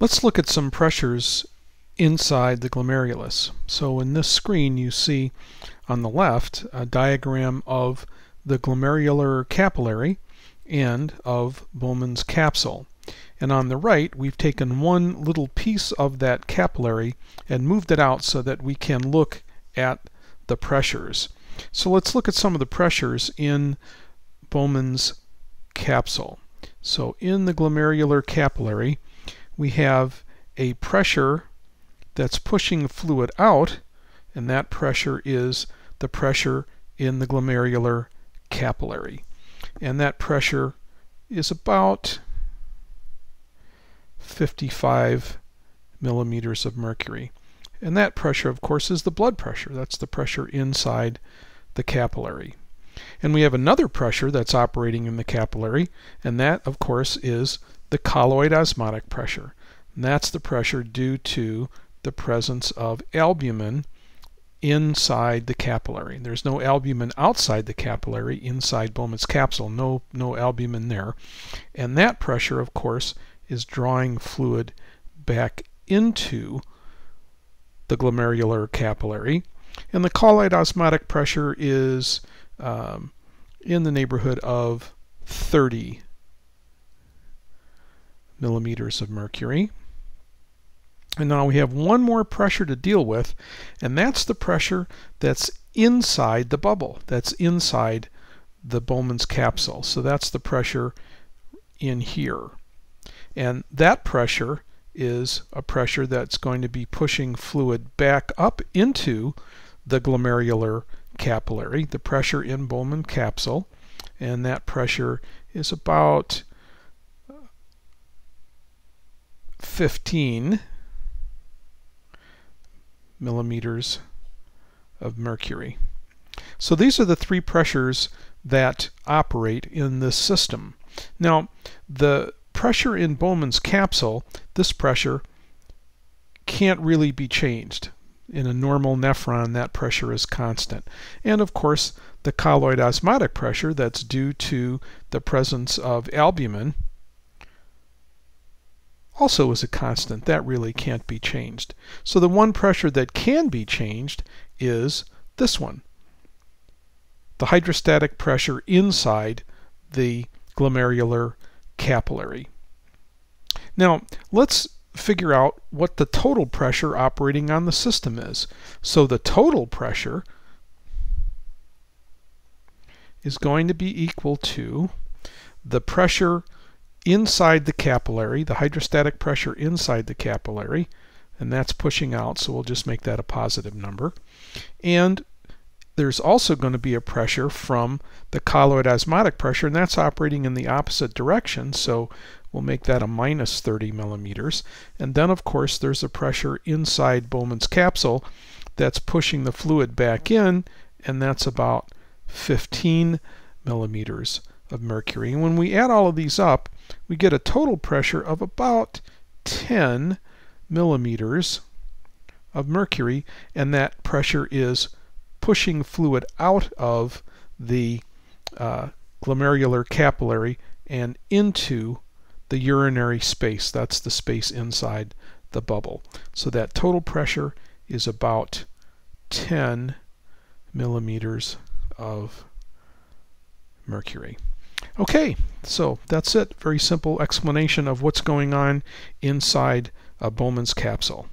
Let's look at some pressures inside the glomerulus. So in this screen you see on the left a diagram of the glomerular capillary and of Bowman's capsule. And on the right we've taken one little piece of that capillary and moved it out so that we can look at the pressures. So let's look at some of the pressures in Bowman's capsule. So in the glomerular capillary we have a pressure that's pushing fluid out, and that pressure is the pressure in the glomerular capillary. And that pressure is about 55 millimeters of mercury. And that pressure, of course, is the blood pressure. That's the pressure inside the capillary. And we have another pressure that's operating in the capillary, and that, of course, is the colloid osmotic pressure. And that's the pressure due to the presence of albumin inside the capillary. There's no albumin outside the capillary inside Bowman's capsule, no, no albumin there. And that pressure, of course, is drawing fluid back into the glomerular capillary. And the colloid osmotic pressure is um, in the neighborhood of 30 millimeters of mercury. And now we have one more pressure to deal with, and that's the pressure that's inside the bubble, that's inside the Bowman's capsule. So that's the pressure in here. And that pressure is a pressure that's going to be pushing fluid back up into the glomerular capillary, the pressure in Bowman capsule, and that pressure is about 15 millimeters of mercury. So these are the three pressures that operate in this system. Now, the pressure in Bowman's capsule, this pressure can't really be changed. In a normal nephron, that pressure is constant. And of course, the colloid osmotic pressure that's due to the presence of albumin also is a constant. That really can't be changed. So the one pressure that can be changed is this one. The hydrostatic pressure inside the glomerular capillary. Now let's figure out what the total pressure operating on the system is. So the total pressure is going to be equal to the pressure inside the capillary, the hydrostatic pressure inside the capillary, and that's pushing out, so we'll just make that a positive number. And there's also going to be a pressure from the colloid osmotic pressure, and that's operating in the opposite direction, so we'll make that a minus 30 millimeters. And then, of course, there's a pressure inside Bowman's capsule that's pushing the fluid back in, and that's about 15 millimeters of mercury. And when we add all of these up, we get a total pressure of about 10 millimeters of mercury, and that pressure is pushing fluid out of the uh, glomerular capillary and into the urinary space. That's the space inside the bubble. So that total pressure is about 10 millimeters of mercury. Okay, so that's it. Very simple explanation of what's going on inside a Bowman's capsule.